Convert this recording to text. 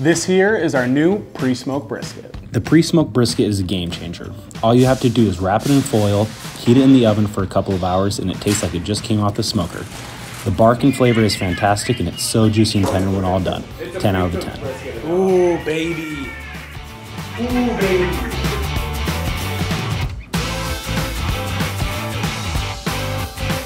This here is our new pre-smoked brisket. The pre-smoked brisket is a game changer. All you have to do is wrap it in foil, heat it in the oven for a couple of hours, and it tastes like it just came off the smoker. The bark and flavor is fantastic, and it's so juicy and tender when all done. 10 out of 10. Ooh, baby. Ooh, baby.